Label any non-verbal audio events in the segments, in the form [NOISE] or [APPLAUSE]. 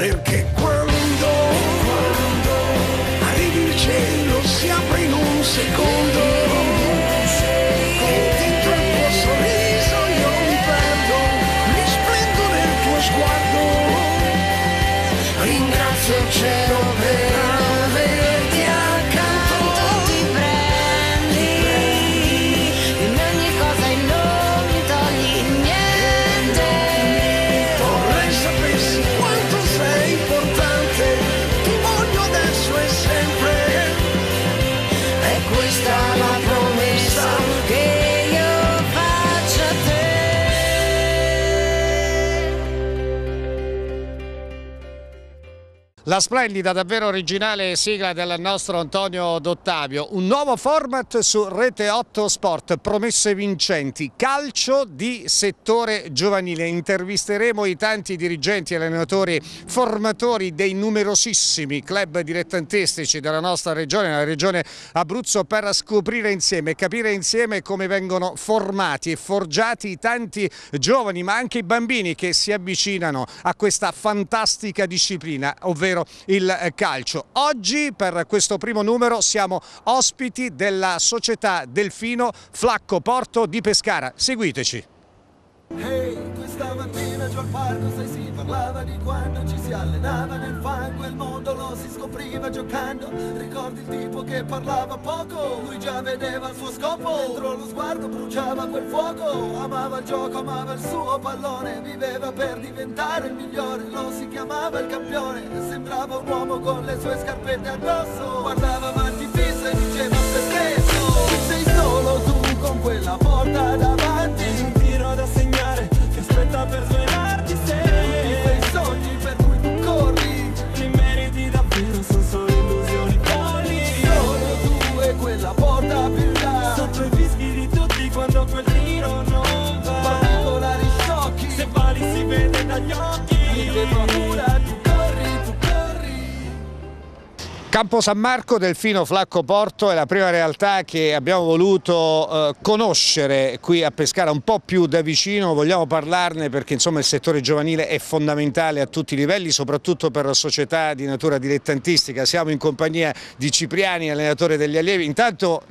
perché quando, quando arrivi il cielo si apre in un secondo. La splendida, davvero originale sigla del nostro Antonio Dottavio. Un nuovo format su Rete 8 Sport, promesse vincenti, calcio di settore giovanile. Intervisteremo i tanti dirigenti, allenatori, formatori dei numerosissimi club dilettantistici della nostra regione, la regione Abruzzo, per scoprire insieme, capire insieme come vengono formati e forgiati i tanti giovani, ma anche i bambini che si avvicinano a questa fantastica disciplina, ovvero il eh, calcio. Oggi per questo primo numero siamo ospiti della società Delfino Flacco Porto di Pescara. Seguiteci. Ehi, questa mattina giù al parco sai si parlava di quando ci si allenava nel fango e il mondo lo si scopriva giocando. Ricordi il tipo che parlava poco, lui già vedeva il suo scopo. Dentro lo sguardo bruciava quel fuoco, amava il gioco, amava il suo pallone Viveva per diventare il migliore, lo si chiamava il campione. Sembrava un uomo con le sue scarpette addosso. Guardava avanti fisso e diceva a se stesso Sei solo tu con quella porta davanti aspetta per svelarti se sei sogni per cui tu corri. Li meriti davvero, sono solo illusioni folli Solo tu e quella porta più là. Sotto i fischi di tutti quando quel tiro non va. Particolari sciocchi Se vali si vede dagli occhi Campo San Marco, Delfino Flacco Porto è la prima realtà che abbiamo voluto eh, conoscere qui a Pescara un po' più da vicino, vogliamo parlarne perché insomma il settore giovanile è fondamentale a tutti i livelli, soprattutto per società di natura dilettantistica. Siamo in compagnia di Cipriani, allenatore degli allievi. Intanto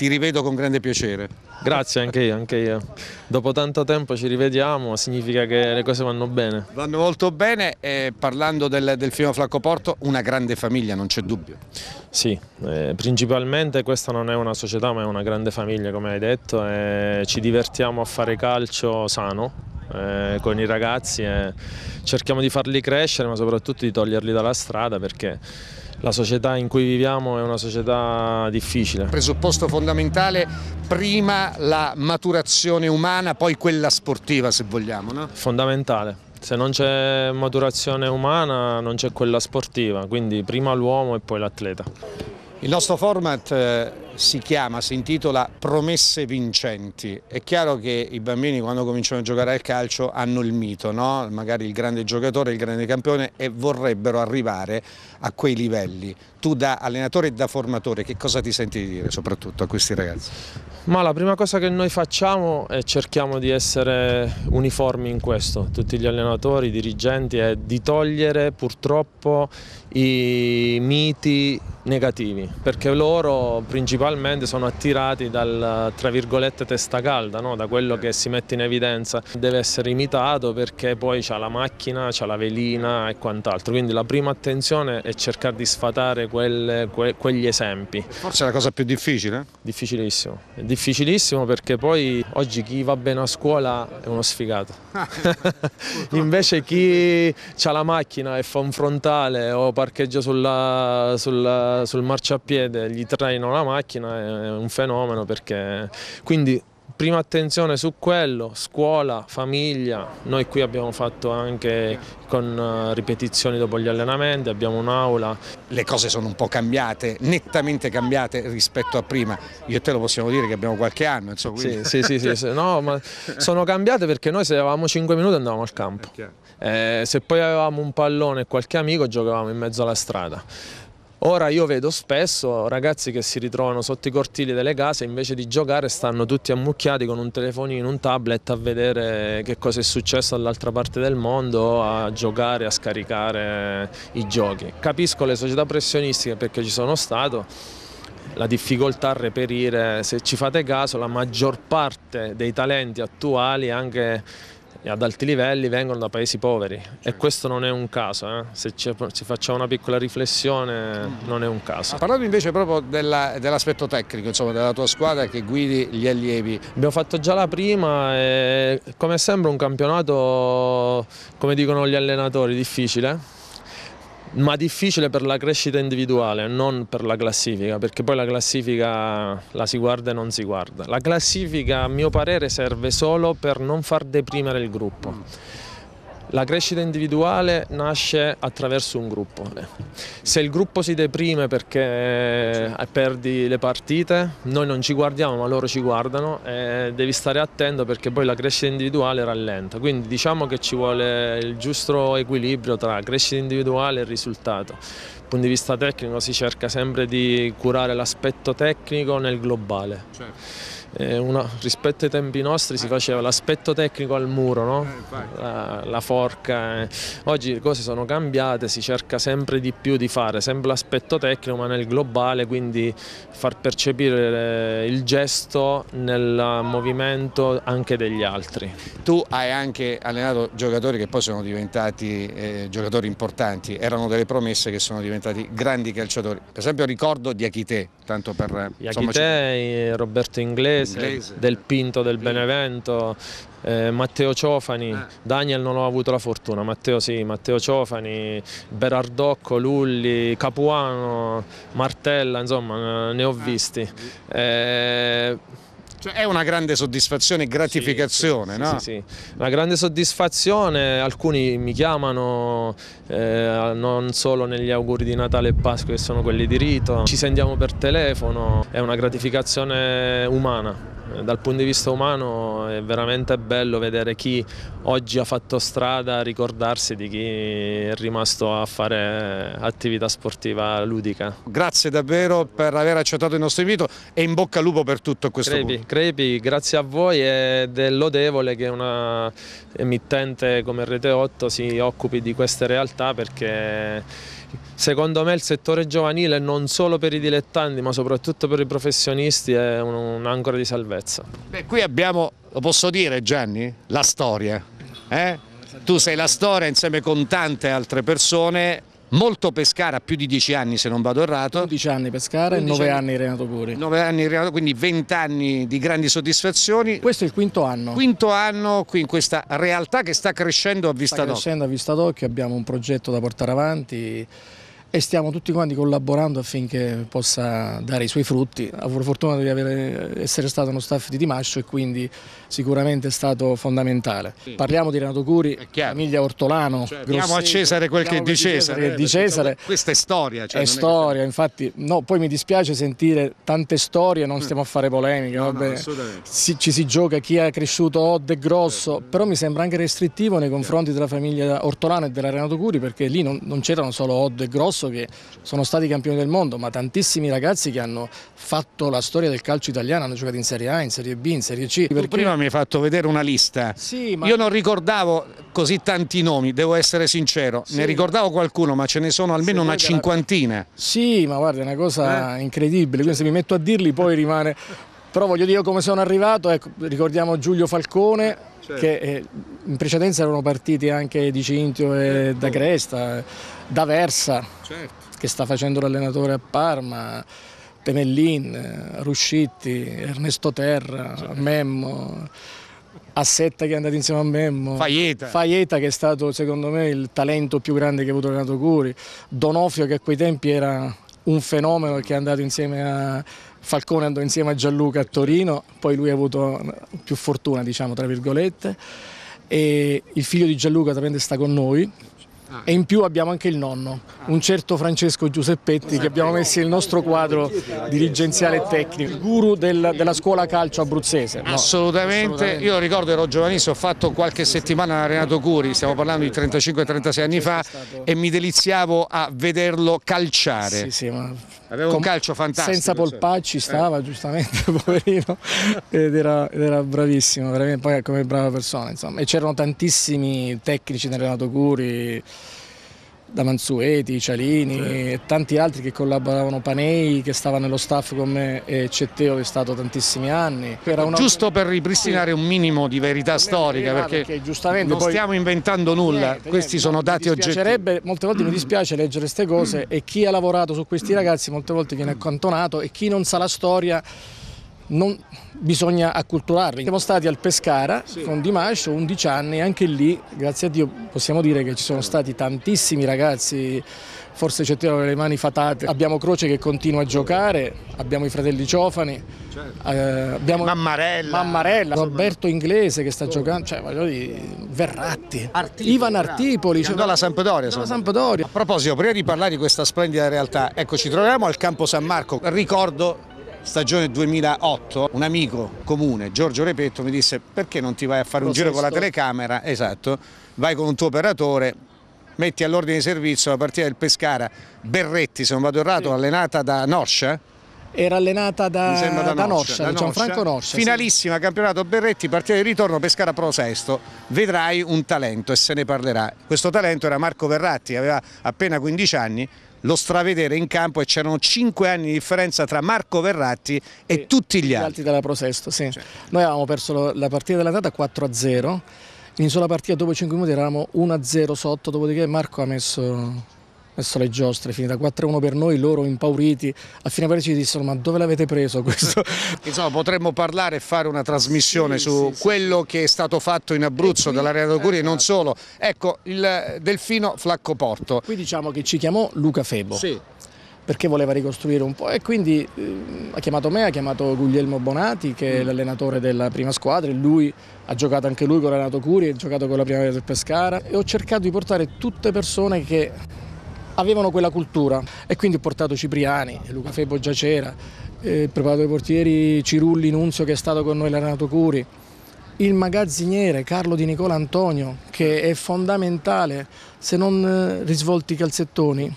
ti rivedo con grande piacere. Grazie anche io, anche io. Dopo tanto tempo ci rivediamo, significa che le cose vanno bene. Vanno molto bene e parlando del Delfino Flacco Porto, una grande famiglia, non c'è dubbio. Sì, eh, principalmente questa non è una società ma è una grande famiglia come hai detto e ci divertiamo a fare calcio sano eh, con i ragazzi e cerchiamo di farli crescere ma soprattutto di toglierli dalla strada perché la società in cui viviamo è una società difficile. presupposto fondamentale, prima la maturazione umana, poi quella sportiva se vogliamo. No? Fondamentale. Se non c'è maturazione umana non c'è quella sportiva, quindi prima l'uomo e poi l'atleta. Il nostro format eh, si chiama, si intitola Promesse vincenti. È chiaro che i bambini quando cominciano a giocare al calcio hanno il mito, no? magari il grande giocatore, il grande campione e vorrebbero arrivare a quei livelli. Tu da allenatore e da formatore che cosa ti senti di dire soprattutto a questi ragazzi? Ma la prima cosa che noi facciamo è cerchiamo di essere uniformi in questo, tutti gli allenatori, i dirigenti, è di togliere purtroppo i miti negativi, perché loro principalmente sono attirati dal tra virgolette testa calda, no? da quello che si mette in evidenza. Deve essere imitato perché poi c'ha la macchina, c'ha la velina e quant'altro. Quindi la prima attenzione è cercare di sfatare quelle- que- quegli esempi. Forse è la cosa più difficile. Difficilissimo, è difficilissimo perché poi oggi chi va bene a scuola è uno sfigato. [LAUGHS] Invece chi ha la macchina e fa un frontale o parcheggia sulla- sulla- sul marciapiede, gli traino la macchina, è un fenomeno perché... Quindi prima attenzione su quello, scuola, famiglia. Noi qui abbiamo fatto anche con eh, ripetizioni dopo gli allenamenti, abbiamo un'aula. Le cose sono un po' cambiate, nettamente cambiate rispetto a prima. Io e te lo possiamo dire che abbiamo qualche anno. Insomma, Sì, sì, sì, sì, sì. No, ma sono cambiate perché noi se avevamo 5 minuti andavamo al campo. Eh, se poi avevamo un pallone e qualche amico giocavamo in mezzo alla strada. Ora io vedo spesso ragazzi che si ritrovano sotto i cortili delle case invece di giocare stanno tutti ammucchiati con un telefonino, un tablet a vedere che cosa è successo dall'altra parte del mondo, a giocare, a scaricare i giochi. Capisco le società pressionistiche perché ci sono stato, la difficoltà a reperire, se ci fate caso, la maggior parte dei talenti attuali anche ad alti livelli vengono da paesi poveri e questo non è un caso, eh. se ci, ci, facciamo una piccola riflessione non è un caso. Parlando invece proprio dell'aspetto tecnico, insomma, della tua squadra che guidi gli allievi. Abbiamo fatto già la prima e come sembra un campionato, come dicono gli allenatori, difficile ma difficile per la crescita individuale, non per la classifica, perché poi la classifica la si guarda e non si guarda. La classifica a mio parere serve solo per non far deprimere il gruppo. La crescita individuale nasce attraverso un gruppo. Se il gruppo si deprime perché eh, perdi le partite, noi non ci guardiamo ma loro ci guardano e devi stare attento perché poi la crescita individuale rallenta. Quindi diciamo che ci vuole il giusto equilibrio tra crescita individuale e risultato. Dal punto di vista tecnico si cerca sempre di curare l'aspetto tecnico nel globale. Certo una, rispetto ai tempi nostri si faceva l'aspetto tecnico al muro, no? Eh, la, la, forca. Eh. Oggi le cose sono cambiate, si cerca sempre di più di fare, sempre l'aspetto tecnico ma nel globale, quindi far percepire il gesto nel movimento anche degli altri. Tu hai anche allenato giocatori che poi sono diventati eh, giocatori importanti, erano delle promesse che sono diventati grandi calciatori. Per esempio ricordo di Achite, tanto per... Iachite, Roberto Inglese, Inglese, Inglese. del Pinto del Benevento, eh, Matteo Ciofani, ah. Daniel non ho avuto la fortuna, Matteo sì, Matteo Ciofani, Berardocco, Lulli, Capuano, Martella, insomma ne ho ah. visti. Eh, cioè è una grande soddisfazione e gratificazione, sì, no? Sì, sì, una grande soddisfazione, alcuni mi chiamano eh, non solo negli auguri di Natale e Pasqua che sono quelli di rito, ci sentiamo per telefono, è una gratificazione umana dal punto di vista umano è veramente bello vedere chi oggi ha fatto strada, ricordarsi di chi è rimasto a fare attività sportiva ludica. Grazie davvero per aver accettato il nostro invito e in bocca al lupo per tutto questo Crepi, Crepi, grazie a voi ed è lodevole che una emittente come Rete 8 si occupi di queste realtà perché secondo me il settore giovanile non solo per i dilettanti ma soprattutto per i professionisti è un'ancora di salvezza. Beh, qui abbiamo, lo posso dire Gianni, la storia. Eh? Tu sei la storia insieme con tante altre persone molto Pescara, più di dieci anni se non vado errato. 11 anni Pescara e 9 anni Renato Curi. 9 anni Renato, quindi 20 anni di grandi soddisfazioni. Questo è il quinto anno. Quinto anno qui in questa realtà che sta crescendo a vista d'occhio. Sta crescendo a vista d'occhio, abbiamo un progetto da portare avanti e stiamo tutti quanti collaborando affinché possa dare i suoi frutti. Avrò fortuna di avere, essere stato uno staff di Dimascio e quindi sicuramente è stato fondamentale. Sì. Parliamo di Renato Curi, famiglia Ortolano. Cioè, diamo a Cesare quel che è di Cesare. Di Cesare. Questa è storia. Cioè è storia, che... infatti no, poi mi dispiace sentire tante storie, non stiamo a fare polemiche, no, no, si, ci si gioca chi è cresciuto Odd e grosso, certo. però mi sembra anche restrittivo nei confronti della famiglia Ortolano e della Renato Curi perché lì non, non c'erano solo Odd e grosso grosso che sono stati campioni del mondo, ma tantissimi ragazzi che hanno fatto la storia del calcio italiano, hanno giocato in Serie A, in Serie B, in Serie C. Perché... prima mi hai fatto vedere una lista, sì, ma... io non ricordavo così tanti nomi, devo essere sincero, sì. ne ricordavo qualcuno ma ce ne sono almeno una cinquantina. La... Sì, ma guarda è una cosa eh? incredibile, quindi se mi metto a dirli poi rimane... Però voglio dire come sono arrivato, ecco, ricordiamo Giulio Falcone, certo. che eh, in precedenza erano partiti anche di Cintio e certo. da Cresta, da Versa, certo. che sta facendo l'allenatore a Parma, Penellin, Ruscitti, Ernesto Terra, certo. Memmo. Assetta che è andato insieme a Memmo, Faieta. Faieta che è stato secondo me il talento più grande che ha avuto Renato Curi, Donofrio che a quei tempi era un fenomeno che è andato insieme a Falcone andò insieme a Gianluca a Torino, poi lui ha avuto più fortuna diciamo tra virgolette e il figlio di Gianluca sta con noi e in più abbiamo anche il nonno, un certo Francesco Giuseppetti che abbiamo messo nel nostro quadro dirigenziale e tecnico, il guru del- della scuola calcio abruzzese. No, Assolutamente. io ricordo ero giovanissimo, ho fatto qualche settimana a Renato Curi, stiamo parlando di 35-36 anni fa e mi deliziavo a vederlo calciare. Sì, sì, ma Aveva un com- calcio fantastico. Senza insomma. polpacci stava giustamente, [LAUGHS] poverino, ed era, era bravissimo, veramente poi come brava persona. Insomma. E c'erano tantissimi tecnici nel Renato Curi, da Mansueti, Cialini e tanti altri che collaboravano, Panei che stava nello staff con me e Cetteo che è stato tantissimi anni. Una- Giusto per ripristinare un minimo di verità storica, perché, perché giustamente non poi- stiamo inventando nulla, Niente, questi niente, sono no, dati oggettivi. molte volte mi dispiace leggere queste cose e chi ha lavorato su questi ragazzi molte volte viene accantonato e chi non sa la storia non- bisogna acculturarli. Siamo stati al Pescara con Dimascio 11 anni, anche lì, grazie a Dio, possiamo dire che ci sono stati tantissimi ragazzi, forse c'è con le mani fatate. Abbiamo Croce che continua a giocare, abbiamo i fratelli Ciofani, eh, abbiamo Mammarella. Mammarella, Roberto Inglese che sta giocando, cioè voglio dire, Verratti, Ivan Artipoli, cioè, alla Sampdoria. Sampdoria. A proposito, prima di parlare di questa splendida realtà, ecco, ci troviamo al campo San Marco. Ricordo stagione 2008, un amico comune, Giorgio Repetto, mi disse perché non ti vai a fare un giro con la telecamera? Esatto, vai con un tuo operatore, metti all'ordine di servizio la partita del Pescara, Berretti, se non vado errato, allenata da Norscia. Era allenata da, da, da da Gianfranco Noscia. sì. Finalissima, campionato Berretti, partita di ritorno, Pescara Pro Sesto. Vedrai un talento e se ne parlerà. Questo talento era Marco Verratti, aveva appena 15 anni, lo stravedere in campo e c'erano 5 anni di differenza tra Marco Verratti e Sì, tutti gli Gli altri. altri della Prosesto, sì. Noi avevamo perso la partita dell'andata 4-0, iniziò la partita dopo 5 minuti eravamo 1-0 sotto, dopodiché Marco ha messo, messo le giostre, finita 4-1 per noi, loro impauriti, a fine partita ci dissero ma dove l'avete preso [LAUGHS] questo? [LAUGHS] Insomma, potremmo parlare e fare una trasmissione Sì, su sì, sì. quello che è stato fatto in Abruzzo, dall'Arena Curi e non solo. Ecco, il Delfino Flaccoporto. Qui diciamo che ci chiamò Luca Febo. perché voleva ricostruire un po' e quindi eh, ha chiamato me, ha chiamato Guglielmo Bonati che è l'allenatore della prima squadra e lui ha giocato anche lui con Renato Curi, ha giocato con la primavera del Pescara e ho cercato di portare tutte persone che avevano quella cultura e quindi ho portato Cipriani, Luca Febo già c'era, eh, il preparatore portieri Cirulli Nunzio che è stato con noi l'Renato Curi, il magazziniere Carlo Di Nicola Antonio che è fondamentale se non eh, risvolti i calzettoni.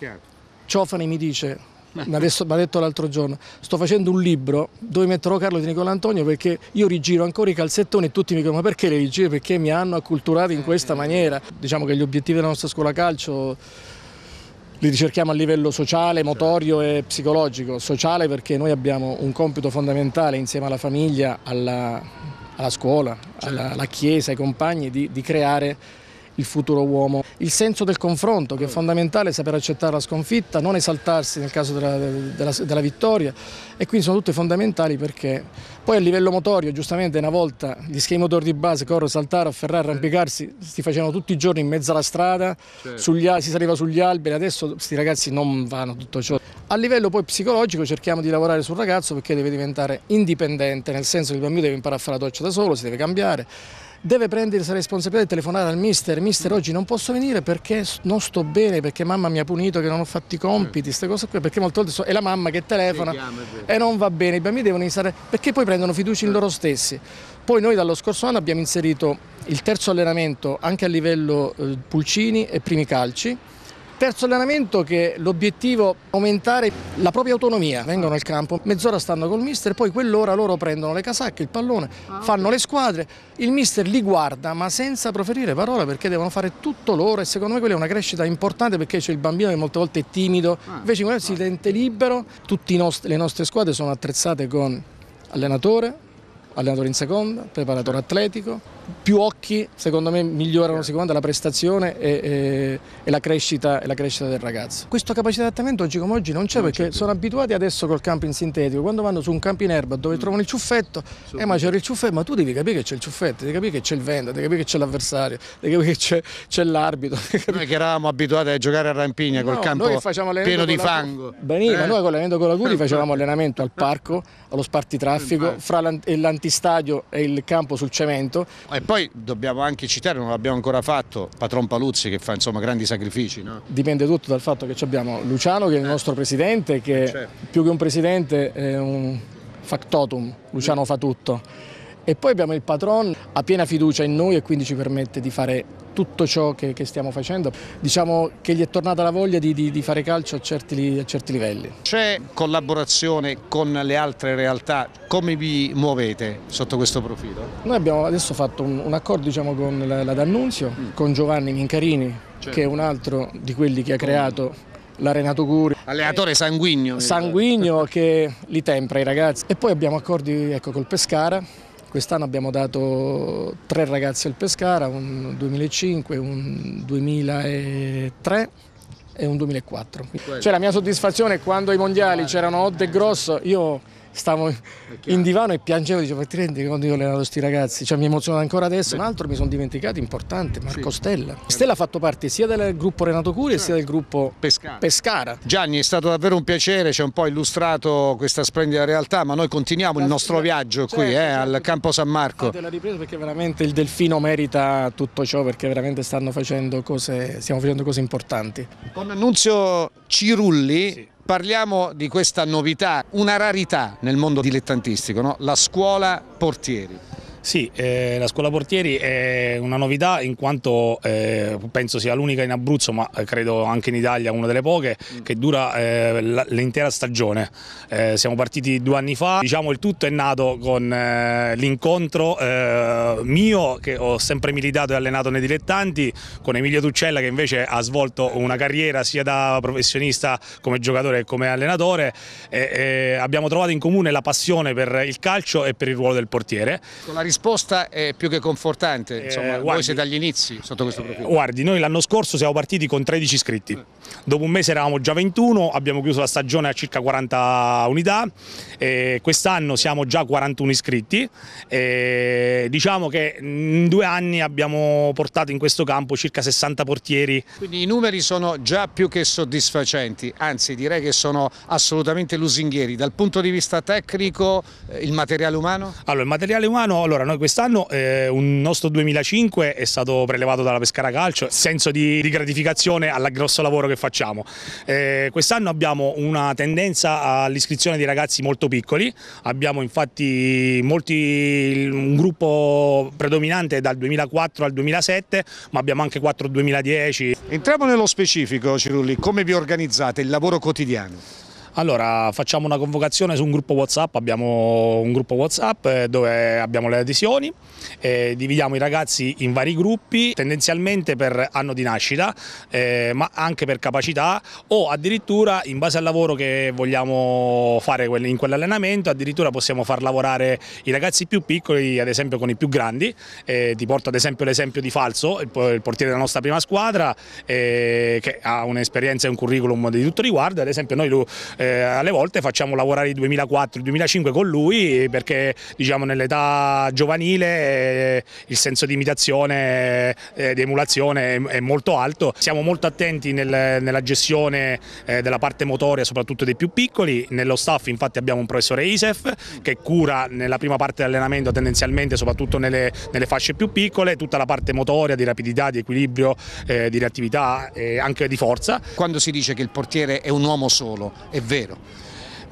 Ciofani mi dice, [LAUGHS] mi ha detto l'altro giorno, sto facendo un libro dove metterò Carlo Di Nicola Antonio perché io rigiro ancora i calzettoni e tutti mi dicono ma perché li rigiri? Perché mi hanno acculturato in questa maniera. Diciamo che gli obiettivi della nostra scuola calcio li ricerchiamo a livello sociale, motorio e psicologico. Sociale perché noi abbiamo un compito fondamentale insieme alla famiglia, alla, alla scuola, alla, alla chiesa, ai compagni di, di creare il futuro uomo. Il senso del confronto che è fondamentale, saper accettare la sconfitta, non esaltarsi nel caso della, della- della vittoria e quindi sono tutte fondamentali perché poi a livello motorio giustamente una volta gli schemi motori di base, correre, saltare, afferrare, arrampicarsi, si facevano tutti i giorni in mezzo alla strada, sugli al- si saliva sugli alberi, adesso questi ragazzi non vanno tutto ciò. A livello poi psicologico cerchiamo di lavorare sul ragazzo perché deve diventare indipendente, nel senso che il bambino deve imparare a fare la doccia da solo, si deve cambiare, deve prendersi la responsabilità di telefonare al mister, mister oggi non posso venire perché non sto bene, perché mamma mi ha punito che non ho fatto i compiti, queste cose qui, perché molte volte so- è la mamma che telefona e non va bene, i bambini devono iniziare, perché poi prendono fiducia in loro stessi. Poi noi dallo scorso anno abbiamo inserito il terzo allenamento anche a livello eh, pulcini e primi calci, Terzo allenamento che l'obiettivo è aumentare la propria autonomia, vengono al campo, mezz'ora stanno col mister, poi quell'ora loro prendono le casacche, il pallone, fanno le squadre, il mister li guarda ma senza proferire parola perché devono fare tutto loro e secondo me quella è una crescita importante perché c'è il bambino che molte volte è timido, invece quando si sente libero, tutte le nostre squadre sono attrezzate con allenatore, allenatore in seconda, preparatore atletico, più occhi secondo me migliorano sicuramente la prestazione e, e- e la crescita, e la crescita del ragazzo. Questa capacità di adattamento oggi come oggi non c'è perché sono abituati adesso col campo in sintetico, quando vanno su un campo in erba dove trovano il ciuffetto, eh ma c'era il ciuffetto, ma tu devi capire che c'è il ciuffetto, devi capire che c'è il vento, devi capire che c'è l'avversario, devi capire che c'è, l'arbitro. Noi che eravamo abituati a giocare a Rampigna col No, campo facciamo allenamento pieno di la- fango. Benissimo, Eh? noi con l'allenamento con la Curi [LAUGHS] facevamo allenamento al parco, allo spartitraffico, fra l'an- l'antistadio e il campo sul cemento. E poi dobbiamo anche citare, non l'abbiamo ancora fatto, Patron Paluzzi che fa insomma grandi sacrifici. No? Dipende tutto dal fatto che abbiamo Luciano che è il nostro presidente, che certo. più che un presidente è un factotum, Luciano fa tutto. E poi abbiamo il patron, ha piena fiducia in noi e quindi ci permette di fare tutto ciò che, che stiamo facendo. Diciamo che gli è tornata la voglia di, di- di fare calcio a certi, a certi livelli. C'è collaborazione con le altre realtà, come vi muovete sotto questo profilo? Noi abbiamo adesso fatto un, un accordo diciamo, con la, la D'Annunzio, con Giovanni Mincarini, che è un altro di quelli che ha creato la Renato Curi. Allenatore sanguigno. sanguigno che li tempra i ragazzi. E poi abbiamo accordi ecco, col Pescara. Quest'anno abbiamo dato tre ragazzi al Pescara, un 2005, un 2003 e un 2004. Cioè la mia soddisfazione è quando ai mondiali c'erano Odd e Grosso, io stavo in divano e piangevo, dicevo, ma ti rendi conto io ho allenato questi ragazzi? Cioè mi emoziona ancora adesso. Un altro mi sono dimenticato, importante, Marco Stella. Stella ha fatto parte sia del gruppo Renato Curi sia del gruppo Pescara. Pescara. Gianni, è stato davvero un piacere, ci ha un po' illustrato questa splendida realtà, ma noi continuiamo il nostro viaggio qui Certo, eh, certo. al Campo San Marco. Fate la ripresa perché veramente il Delfino merita tutto ciò perché veramente stanno facendo cose, stiamo facendo cose importanti. Con Nunzio Cirulli parliamo di questa novità, una rarità nel mondo dilettantistico, no? la scuola portieri. Sì, eh, la scuola portieri è una novità in quanto eh, penso sia l'unica in Abruzzo, ma eh, credo anche in Italia una delle poche, che dura eh, l'intera stagione. Eh, siamo partiti due anni fa, diciamo il tutto è nato con eh, l'incontro mio che ho sempre militato e allenato nei dilettanti, con Emilio Tuccella che invece ha svolto una carriera sia da professionista come giocatore che come allenatore. E, abbiamo trovato in comune la passione per il calcio e per il ruolo del portiere. La risposta è più che confortante, insomma, voi guardi- siete agli inizi sotto questo profilo. Guardi, noi l'anno scorso siamo partiti con 13 iscritti. Dopo un mese eravamo già 21, abbiamo chiuso la stagione a circa 40 unità. quest'anno siamo già 41 iscritti. diciamo che in due anni abbiamo portato in questo campo circa 60 portieri. Quindi i numeri sono già più che soddisfacenti, anzi direi che sono assolutamente lusinghieri. Dal punto di vista tecnico, eh, il materiale umano? Allora, il materiale umano, allora noi quest'anno eh, un nostro 2005 è stato prelevato dalla Pescara Calcio, senso di, di gratificazione al grosso lavoro che facciamo. Eh, quest'anno abbiamo una tendenza all'iscrizione di ragazzi molto piccoli, abbiamo infatti molti, un gruppo predominante dal 2004 al 2007, ma abbiamo anche 4 2010. Entriamo nello specifico, Cirulli, come vi organizzate il lavoro quotidiano? Allora facciamo una convocazione su un gruppo Whatsapp, abbiamo un gruppo Whatsapp eh, dove abbiamo le adesioni, eh, dividiamo i ragazzi in vari gruppi, tendenzialmente per anno di nascita, eh, ma anche per capacità o addirittura in base al lavoro che vogliamo fare in quell'allenamento, addirittura possiamo far lavorare i ragazzi più piccoli ad esempio con i più grandi, Eh, ti porto ad esempio l'esempio di Falso, il, po- il portiere della nostra prima squadra eh, che ha un'esperienza e un curriculum di tutto riguardo, ad esempio noi lo- eh, alle volte facciamo lavorare il 2004, il 2005 con lui perché diciamo nell'età giovanile eh, il senso di imitazione, eh, di emulazione è, è molto alto. Siamo molto attenti nel- nella gestione eh, della parte motoria, soprattutto dei più piccoli. Nello staff infatti abbiamo un professore ISEF che cura nella prima parte dell'allenamento tendenzialmente, soprattutto nelle, nelle fasce più piccole, tutta la parte motoria, di rapidità, di equilibrio, eh, di reattività e anche di forza. Quando si dice che il portiere è un uomo solo, è vero.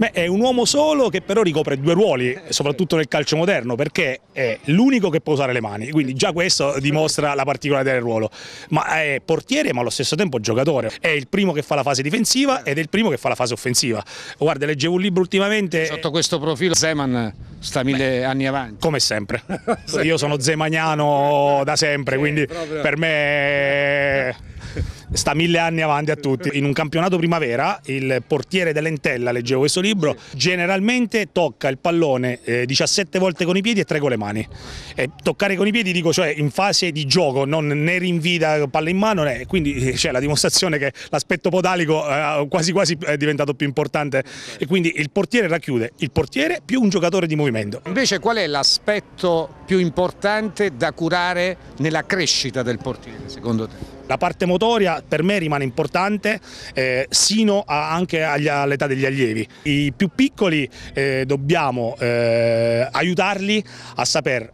Beh, è un uomo solo che però ricopre due ruoli, soprattutto nel calcio moderno, perché è l'unico che può usare le mani, quindi già questo dimostra la particolarità del ruolo. Ma è portiere, ma allo stesso tempo giocatore. È il primo che fa la fase difensiva ed è il primo che fa la fase offensiva. Guarda, leggevo un libro ultimamente. Sotto questo profilo Zeman sta mille anni avanti. Come sempre. [LAUGHS] Io sono zemaniano da sempre, quindi per me [LAUGHS] sta mille anni avanti a tutti. In un campionato primavera il portiere dell'Entella, leggevo questo libro, generalmente tocca il pallone eh, 17 volte con i piedi e 3 con le mani. E toccare con i piedi dico cioè in fase di gioco, non né rinvita palla in mano, né, quindi eh, c'è la dimostrazione che l'aspetto podalico eh, quasi quasi è diventato più importante e quindi il portiere racchiude il portiere più un giocatore di movimento. Invece qual è l'aspetto più importante da curare nella crescita del portiere, secondo te? La parte motoria per me rimane importante eh, sino a- anche all'età degli allievi. I più piccoli eh, dobbiamo eh, aiutarli a saper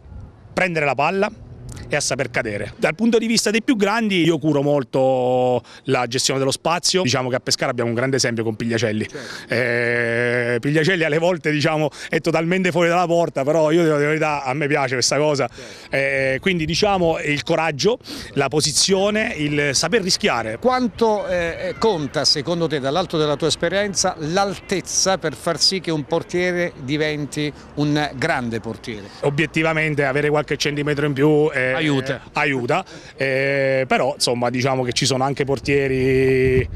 prendere la palla, e a saper cadere. Dal punto di vista dei più grandi io curo molto la gestione dello spazio, diciamo che a Pescara abbiamo un grande esempio con Pigliacelli. Eh, Pigliacelli alle volte diciamo, è totalmente fuori dalla porta, però io devo dire la verità, a me piace questa cosa. Eh, quindi diciamo il coraggio, la posizione, il saper rischiare. Quanto eh, conta secondo te dall'alto della tua esperienza l'altezza per far sì che un portiere diventi un grande portiere? Obiettivamente avere qualche centimetro in più eh, Aiuta. aiuta. Eh, però insomma diciamo che ci sono anche portieri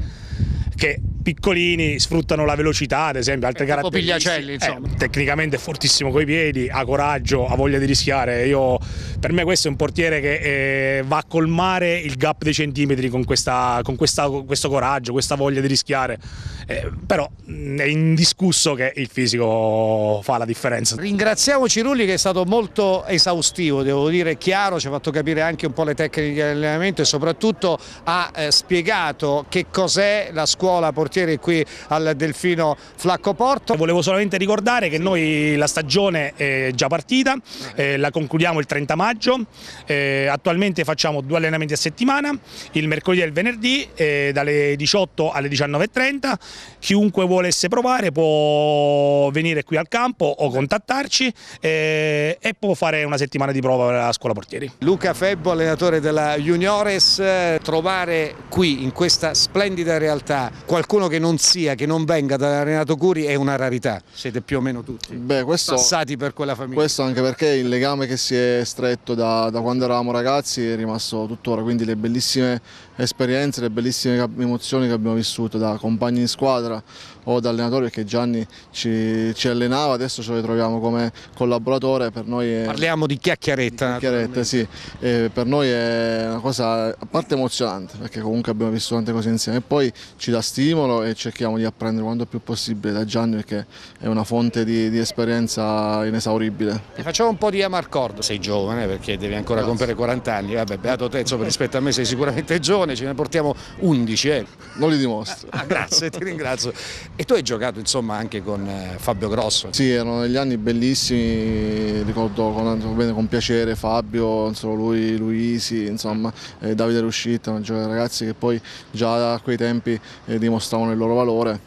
che piccolini sfruttano la velocità, ad esempio, altre Eh, caratteristiche. Insomma. Eh, tecnicamente è fortissimo coi piedi, ha coraggio, ha voglia di rischiare. Io, per me questo è un portiere che eh, va a colmare il gap dei centimetri con, questa, con questa- questo coraggio, questa voglia di rischiare. Eh, però è indiscusso che il fisico fa la differenza. Ringraziamo Cirulli che è stato molto esaustivo, devo dire chiaro, ci ha fatto capire anche un po' le tecniche di allenamento e soprattutto ha eh, spiegato che cos'è la scuola portieri qui al Delfino Flaccoporto. Volevo solamente ricordare che noi la stagione è già partita, eh, la concludiamo il 30 maggio, eh, attualmente facciamo due allenamenti a settimana, il mercoledì e il venerdì eh, dalle 18 alle 19.30, chiunque volesse provare può venire qui al campo o contattarci eh, e può fare una settimana di prova alla scuola portieri. Luca Febbo, allenatore della Juniores, eh, trovare qui in questa splendida realtà qualcuno che non sia, che non venga da Renato Curi è una rarità, siete più o meno tutti Beh, questo, passati per quella famiglia. questo anche perché il legame che si è stretto da, da quando eravamo ragazzi è rimasto tuttora, quindi le bellissime esperienze, le bellissime emozioni che abbiamo vissuto da compagni di squadra o da allenatori perché Gianni ci, ci allenava, adesso ce lo ritroviamo come collaboratore, per noi è... Parliamo di chiacchieretta. Chiarette, sì. E per noi è una cosa a parte emozionante perché comunque abbiamo visto tante cose insieme e poi ci dà stimolo e cerchiamo di apprendere quanto più possibile da Gianni perché è una fonte di, di esperienza inesauribile. Ti facciamo un po' di amarcord, sei giovane perché devi ancora compiere 40 anni, vabbè beato te, insomma, rispetto a me sei sicuramente giovane, ce ne portiamo 11 eh. Non li dimostro. Ah, grazie, ti ringrazio. [LAUGHS] E tu hai giocato insomma anche con eh, Fabio Grosso. Sì, erano degli anni bellissimi, ricordo con, bene, con piacere Fabio, solo lui, Luisi, insomma, eh, Davide giocatori ragazzi che poi già a quei tempi eh, dimostravano il loro valore,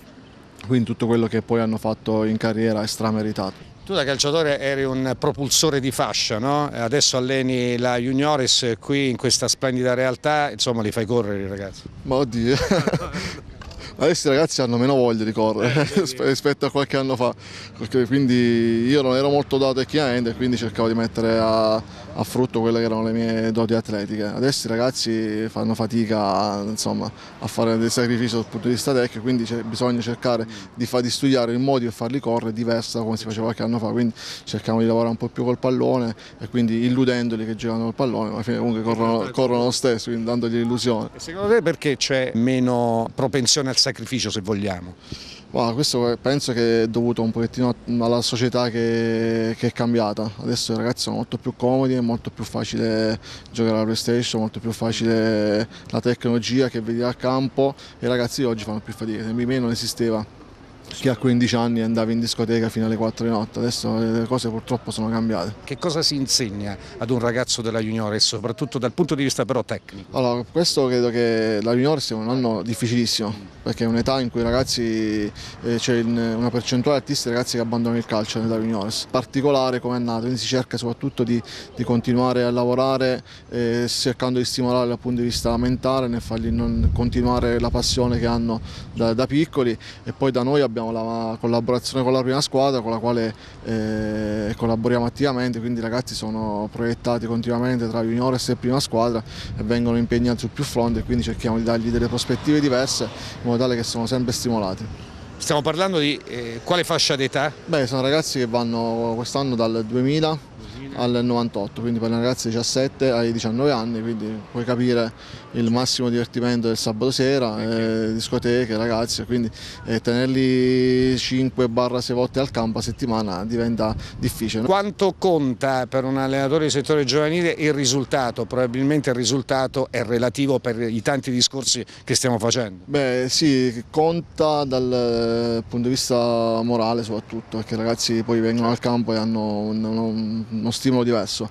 quindi tutto quello che poi hanno fatto in carriera è strameritato. Tu da calciatore eri un propulsore di fascia, no? Adesso alleni la Juniores qui in questa splendida realtà, insomma li fai correre i ragazzi. Ma oddio. Adesso i ragazzi hanno meno voglia di correre [LAUGHS] rispetto a qualche anno fa, perché quindi io non ero molto dato tecnicamente e quindi cercavo di mettere a, a frutto quelle che erano le mie doti atletiche. Adesso i ragazzi fanno fatica insomma, a fare dei sacrifici dal punto di vista tecnico, quindi bisogna cercare di, di studiare il modo di farli correre diversa da come si faceva qualche anno fa, quindi cerchiamo di lavorare un po' più col pallone e quindi illudendoli che giocano col pallone, ma alla fine comunque corrono, corrono lo stesso, quindi dandogli l'illusione. Secondo te perché c'è meno propensione al sacrificio se vogliamo? Guarda, questo penso che è dovuto un pochettino alla società che, che è cambiata. Adesso i ragazzi sono molto più comodi, è molto più facile giocare alla PlayStation, molto più facile la tecnologia che vedi al campo e i ragazzi oggi fanno più fatica. Tempi miei non esisteva che a 15 anni andavi in discoteca fino alle 4 di notte, adesso le cose purtroppo sono cambiate. Che cosa si insegna ad un ragazzo della Juniores, soprattutto dal punto di vista però tecnico? Allora, questo credo che la junior sia un anno difficilissimo, perché è un'età in cui i ragazzi eh, c'è una percentuale di ragazzi che abbandonano il calcio nell'età juniores. Particolare come è nato, quindi si cerca soprattutto di, di continuare a lavorare eh, cercando di stimolarli dal punto di vista mentale, nel fargli non continuare la passione che hanno da, da piccoli e poi da noi abbiamo la collaborazione con la prima squadra con la quale eh, collaboriamo attivamente, quindi i ragazzi sono proiettati continuamente tra juniores e prima squadra e vengono impegnati su più fronti e quindi cerchiamo di dargli delle prospettive diverse in modo tale che sono sempre stimolati. Stiamo parlando di eh, quale fascia d'età? Beh, sono ragazzi che vanno quest'anno dal 2000 al 98, quindi per i ragazzi 17 ai 19 anni, quindi puoi capire il massimo divertimento del sabato sera, eh, discoteche, ragazzi, quindi eh, tenerli 5-6 volte al campo a settimana diventa difficile. Quanto conta per un allenatore di settore giovanile il risultato? Probabilmente il risultato è relativo per i tanti discorsi che stiamo facendo. Beh sì, conta dal eh, punto di vista morale soprattutto, perché i ragazzi poi vengono al campo e hanno un- uno, uno stimolo diverso.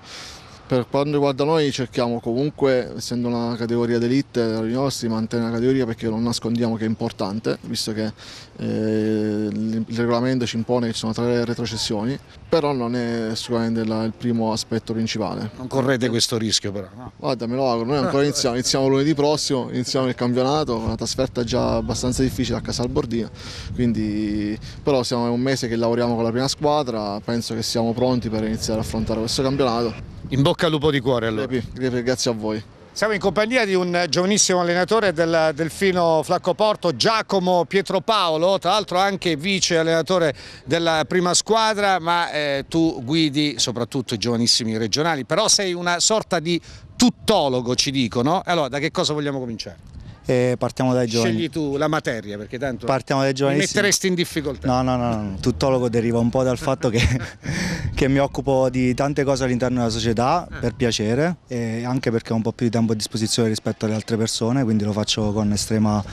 Per quanto riguarda noi cerchiamo comunque, essendo una categoria d'elite, di mantenere la categoria perché non nascondiamo che è importante, visto che eh, il regolamento ci impone che ci sono tre retrocessioni, però non è sicuramente la- il primo aspetto principale. Non correte questo rischio però, no? Guarda, me lo auguro, noi ancora iniziamo, iniziamo lunedì prossimo, iniziamo il campionato, una trasferta già abbastanza difficile a Casalbordina, quindi però siamo un mese che lavoriamo con la prima squadra, penso che siamo pronti per iniziare a affrontare questo campionato. In bocca al lupo di cuore allora. Grazie a voi. Siamo in compagnia di un giovanissimo allenatore del Delfino Flaccoporto, Giacomo Pietropaolo, tra l'altro anche vice allenatore della prima squadra, ma eh, tu guidi soprattutto i giovanissimi regionali, però sei una sorta di tuttologo ci dicono. Allora, da che cosa vogliamo cominciare? E partiamo dai giovani. Scegli tu la materia, perché tanto Partiamo dai mi giovanissimi. metteresti in difficoltà. No, no, no, no, tuttologo deriva un po' dal fatto che, [LAUGHS] che mi occupo di tante cose all'interno della società per piacere e anche perché ho un po' più di tempo a disposizione rispetto alle altre persone, quindi lo faccio con estrema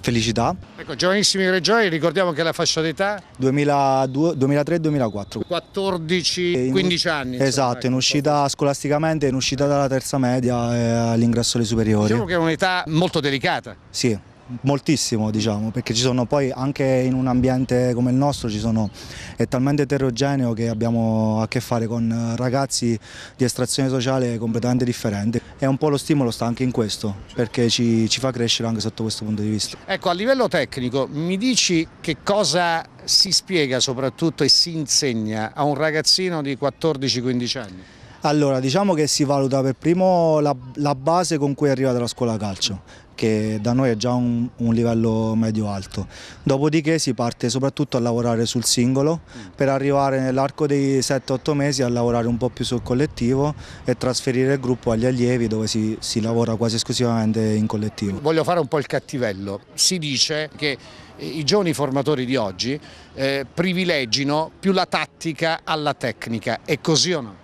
felicità. Ecco, giovanissimi regionali, ricordiamo che la fascia d'età 2002 2003-2004. 14-15 anni. insomma, Esatto, in ecco. uscita scolasticamente, in uscita dalla terza media e all'ingresso alle superiori. Diciamo che è un'età molto delicata. Sì, moltissimo diciamo, perché ci sono poi anche in un ambiente come il nostro sono, è talmente eterogeneo che abbiamo a che fare con ragazzi di estrazione sociale completamente differente e un po' lo stimolo sta anche in questo, perché ci, ci fa crescere anche sotto questo punto di vista. Ecco, a livello tecnico, mi dici che cosa si spiega soprattutto e si insegna a un ragazzino di 14-15 anni? Allora, diciamo che si valuta per primo la, la base con cui arriva dalla scuola calcio, che da noi è già un, un livello medio-alto. Dopodiché si parte soprattutto a lavorare sul singolo per arrivare nell'arco dei 7-8 mesi a lavorare un po' più sul collettivo e trasferire il gruppo agli allievi dove si, si lavora quasi esclusivamente in collettivo. Voglio fare un po' il cattivello. Si dice che i giovani formatori di oggi eh, privilegino più la tattica alla tecnica. È così o no?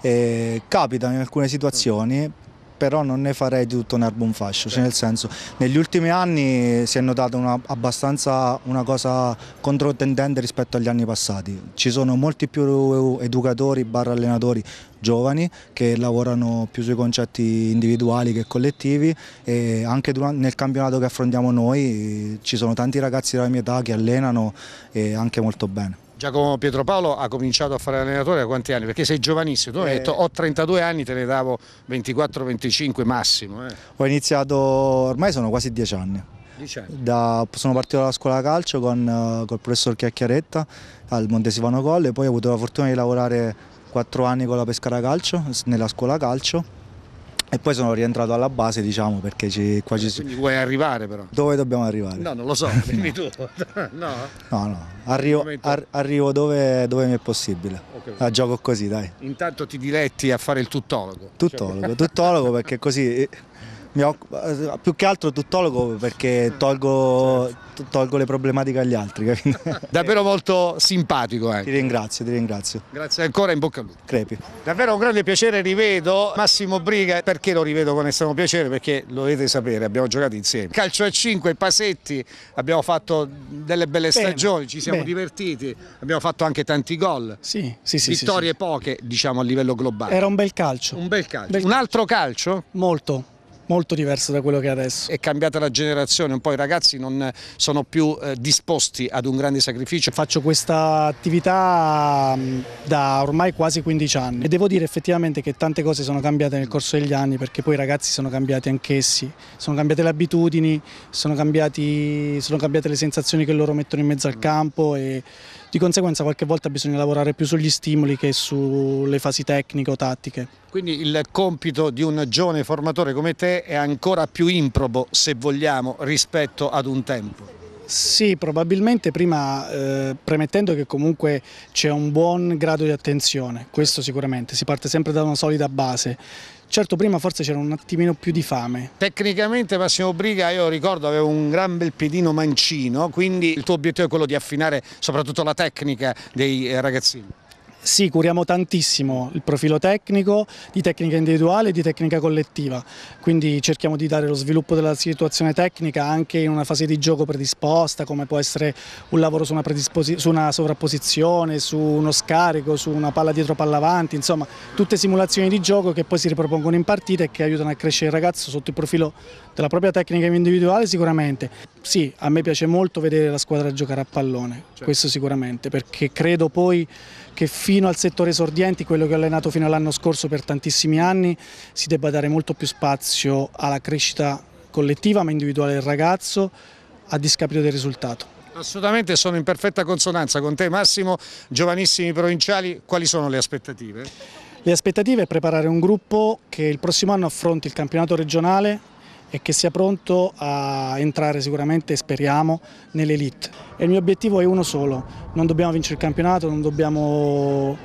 E capita in alcune situazioni, però non ne farei di tutto un un fascio, cioè nel senso negli ultimi anni si è notata una, abbastanza una cosa controtendente rispetto agli anni passati. Ci sono molti più educatori barra allenatori giovani che lavorano più sui concetti individuali che collettivi e anche durante- nel campionato che affrontiamo noi eh, ci sono tanti ragazzi della mia età che allenano e anche molto bene. Giacomo Pietropaolo ha cominciato a fare allenatore da quanti anni? Perché sei giovanissimo, tu mi hai Eh. detto ho 32 anni, te ne davo 24-25 massimo. Eh. Ho iniziato, ormai sono quasi dieci anni. Dieci anni. Da- sono partito dalla scuola calcio con eh, col professor Chiacchiaretta al Montesivano Colle, poi ho avuto la fortuna di lavorare quattro anni con la Pescara Calcio, nella scuola calcio e poi sono rientrato alla base diciamo perché ci, qua ci, Quindi vuoi arrivare però? dove dobbiamo arrivare? No, non lo so, [LAUGHS] dimmi tu. [LAUGHS] No? No, no, arrivo, ar- arrivo dove, dove mi è possibile, Ok. a gioco così dai, Intanto ti diletti a fare il tuttologo. tuttologo, tuttologo perché così eh, occupo- eh, più che altro tuttologo perché tolgo, tolgo le problematiche agli altri? [LAUGHS] Davvero molto simpatico Ti anche. ringrazio, ti ringrazio. Grazie ancora, in bocca al lupo. Crepi. Davvero un grande piacere, rivedo Massimo Briga. Perché lo rivedo con estremo piacere? Perché lo dovete sapere, abbiamo giocato insieme. Calcio a 5, Pasetti, abbiamo fatto delle belle Bene, stagioni, ci siamo bene. divertiti, abbiamo fatto anche tanti gol. Sì, sì, sì. sì, Vittorie sì. poche, diciamo a livello globale. Era un bel calcio, un bel calcio. Bel un altro calcio? molto, molto diverso da quello che è adesso. È cambiata la generazione, un po' i ragazzi non sono più eh, disposti ad un grande sacrificio. Faccio questa attività mh, da ormai quasi 15 anni e devo dire effettivamente che tante cose sono cambiate nel corso degli anni perché poi i ragazzi sono cambiati anch'essi, sono cambiate le abitudini, sono, cambiati, sono cambiate le sensazioni che loro mettono in mezzo al campo e di conseguenza qualche volta bisogna lavorare più sugli stimoli che sulle fasi tecniche o tattiche. Quindi il compito di un giovane formatore come te è ancora più improbo, se vogliamo, rispetto ad un tempo. Sì, probabilmente prima eh, premettendo che comunque c'è un buon grado di attenzione, questo sicuramente, si parte sempre da una solida base. Certo prima forse c'era un attimino più di fame, Tecnicamente Massimo Briga, io ricordo, aveva un gran bel piedino mancino, quindi il tuo obiettivo è quello di affinare soprattutto la tecnica dei eh, ragazzini. Sì, curiamo tantissimo il profilo tecnico, di tecnica individuale e di tecnica collettiva, quindi cerchiamo di dare lo sviluppo della situazione tecnica anche in una fase di gioco predisposta, come può essere un lavoro su una, su una sovrapposizione, su uno scarico, su una palla dietro palla avanti, insomma tutte simulazioni di gioco che poi si ripropongono in partita e che aiutano a crescere il ragazzo sotto il profilo della propria tecnica individuale sicuramente. Sì, a me piace molto vedere la squadra giocare a pallone, questo sicuramente, perché credo poi che fino al settore esordienti, quello che ho allenato fino all'anno scorso per tantissimi anni, si debba dare molto più spazio alla crescita collettiva ma individuale del ragazzo a discapito del risultato. Assolutamente sono in perfetta consonanza con te Massimo, giovanissimi provinciali, quali sono le aspettative? Le aspettative è preparare un gruppo che il prossimo anno affronti il campionato regionale e che sia pronto a entrare sicuramente, speriamo, nell'elite. E il mio obiettivo è uno solo, non dobbiamo vincere il campionato, non dobbiamo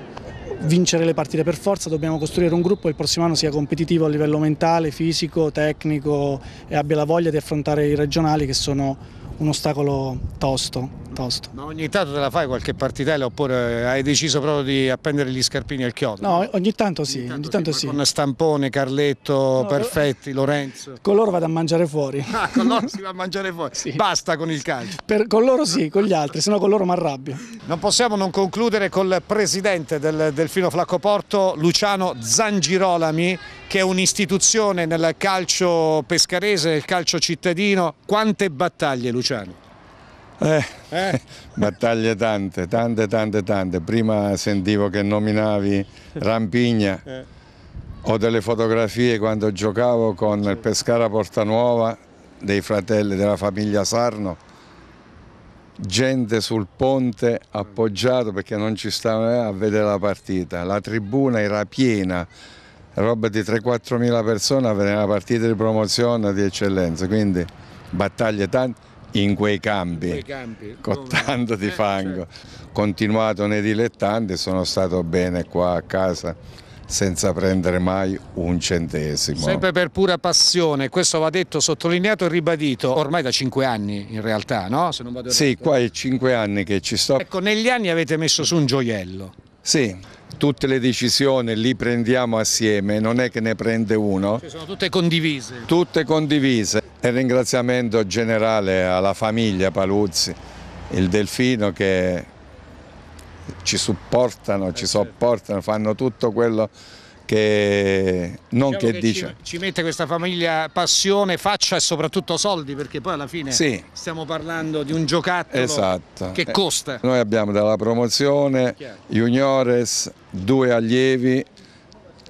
vincere le partite per forza, dobbiamo costruire un gruppo che il prossimo anno sia competitivo a livello mentale, fisico, tecnico e abbia la voglia di affrontare i regionali che sono un ostacolo tosto. Tosto. Ma ogni tanto te la fai qualche partitella oppure hai deciso proprio di appendere gli scarpini al chiodo? No, ogni tanto sì, ogni tanto, ogni tanto sì. Con Stampone, Carletto, no, Perfetti, Lorenzo. Con loro vado a mangiare fuori. [LAUGHS] Ah, con loro si va a mangiare fuori. sì. Basta con il calcio. Per, con loro sì, con gli altri, se no con loro mi arrabbio. Non possiamo non concludere col presidente del Delfino Flaccoporto, Luciano Zangirolami, che è un'istituzione nel calcio pescarese, nel calcio cittadino. Quante battaglie, Luciano? Eh, eh. [LAUGHS] battaglie tante, tante, tante, tante. Prima sentivo che nominavi Rampigna. Eh. Ho delle fotografie quando giocavo con il Pescara Portanuova dei fratelli della famiglia Sarno. Gente sul ponte appoggiato perché non ci stava a vedere la partita. La tribuna era piena, roba di 3-4 mila persone a vedere la partita di promozione di eccellenza. Quindi battaglie tante in quei campi, in quei campi. con tanto di eh, fango. Certo. Continuato nei dilettanti, sono stato bene qua a casa senza prendere mai un centesimo. Sempre per pura passione, questo va detto, sottolineato e ribadito, ormai da cinque anni in realtà, no? Sì, qua è cinque anni che ci sto. Ecco, negli anni avete messo su un gioiello. Sì, tutte le decisioni li prendiamo assieme, non è che ne prende uno. Cioè sono tutte condivise. Tutte condivise. E ringraziamento generale alla famiglia Paluzzi, il Delfino che ci supportano, ci certo. sopportano, fanno tutto quello che non diciamo che, che dice. Ci, ci, mette questa famiglia passione, faccia e soprattutto soldi, perché poi alla fine sì. stiamo parlando di un giocattolo esatto. che costa. Eh, noi abbiamo dalla promozione, juniores, due allievi,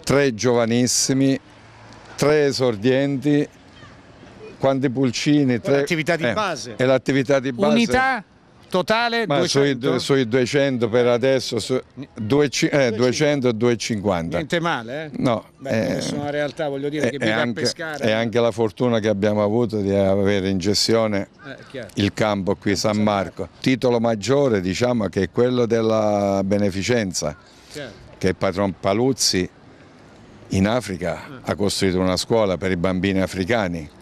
tre giovanissimi, tre esordienti quanti pulcini, tre... l'attività di eh, base. E l'attività di base. Unità totale Ma 200? Sui, sui 200 per adesso, su, due, eh, 200 e 250. Niente male, eh? No. Beh, eh, una realtà, voglio dire, che vive anche, a pescare. E anche la fortuna che abbiamo avuto di avere in gestione eh, il campo qui San Marco. Titolo maggiore diciamo che è quello della beneficenza, chiaro. che il patron Paluzzi in Africa eh. ha costruito una scuola per i bambini africani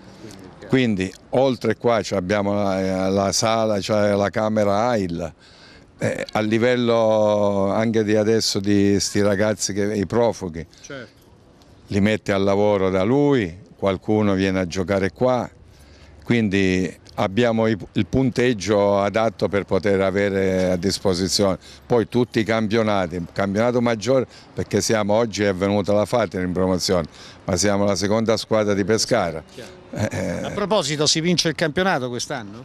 quindi oltre qua abbiamo la, la sala, cioè la camera AIL, eh, a livello anche di adesso di questi ragazzi, che, i profughi, certo. li mette al lavoro da lui, qualcuno viene a giocare qua, quindi abbiamo il punteggio adatto per poter avere a disposizione. Poi tutti i campionati, il campionato maggiore perché siamo oggi è venuta la Fatina in promozione, ma siamo la seconda squadra di Pescara. Eh, a proposito, si vince il campionato quest'anno?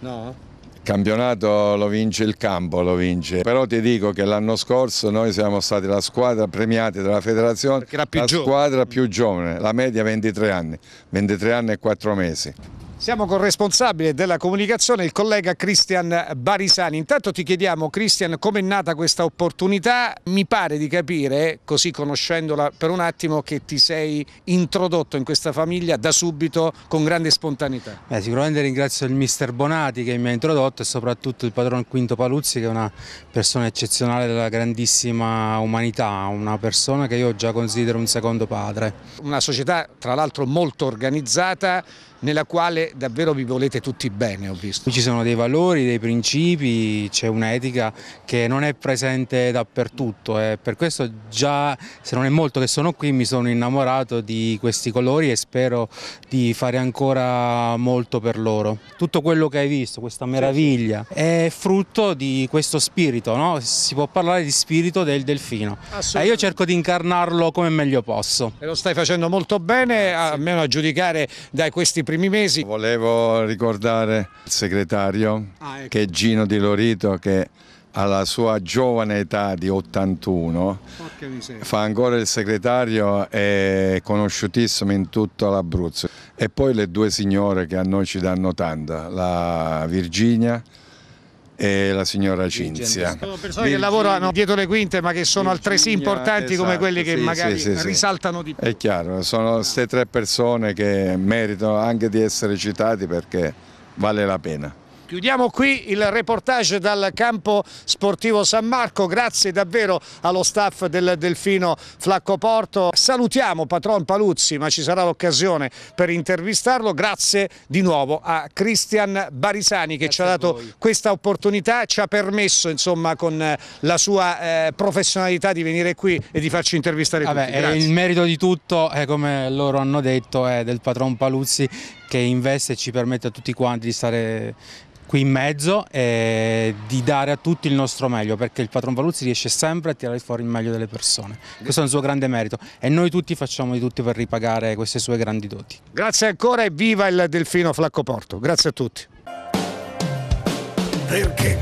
No? Il campionato lo vince il campo, lo vince. Però ti dico che l'anno scorso noi siamo stati la squadra premiata dalla federazione, la giovane. squadra più giovane, la media 23 anni, 23 anni e 4 mesi. Siamo con il responsabile della comunicazione, il collega Cristian Barisani. Intanto ti chiediamo, Cristian, come è nata questa opportunità? Mi pare di capire, così conoscendola per un attimo, che ti sei introdotto in questa famiglia da subito con grande spontaneità. Beh, sicuramente ringrazio il mister Bonati che mi ha introdotto e soprattutto il padrone Quinto Paluzzi che è una persona eccezionale della grandissima umanità, una persona che io già considero un secondo padre. Una società tra l'altro molto organizzata, nella quale davvero vi volete tutti bene, ho visto. Qui ci sono dei valori, dei principi, c'è un'etica che non è presente dappertutto e per questo già, se non è molto che sono qui, mi sono innamorato di questi colori e spero di fare ancora molto per loro. Tutto quello che hai visto, questa meraviglia, è frutto di questo spirito, no? si può parlare di spirito del delfino. E io cerco di incarnarlo come meglio posso. E lo stai facendo molto bene, almeno a giudicare da questi primi mesi. Volevo ricordare il segretario che è Gino Di Lorito che alla sua giovane età di 81 fa ancora il segretario è conosciutissimo in tutto l'Abruzzo. E poi le due signore che a noi ci danno tanto la Virginia e la signora Cinzia. Sono persone che lavorano dietro le quinte ma che sono altresì importanti come esatto, quelli che sì, magari sì, sì. risaltano di più. È chiaro, sono queste tre persone che meritano anche di essere citati perché vale la pena. Chiudiamo qui il reportage dal campo sportivo San Marco, grazie davvero allo staff del Delfino Flaccoporto. Salutiamo Patron Paluzzi, ma ci sarà l'occasione per intervistarlo. Grazie di nuovo a Cristian Barisani che ci ha dato questa opportunità, ci ha permesso insomma con la sua eh, professionalità di venire qui e di farci intervistare Vabbè, tutti. Grazie. il merito di tutto, è come loro hanno detto, è del patron Paluzzi che investe e ci permette a tutti quanti di stare qui in mezzo e di dare a tutti il nostro meglio perché il patron Paluzzi riesce sempre a tirare fuori il meglio delle persone. Questo è un suo grande merito e noi tutti facciamo di tutti per ripagare queste sue grandi doti. Grazie ancora e viva il Delfino Flaccoporto. Grazie a tutti. Perché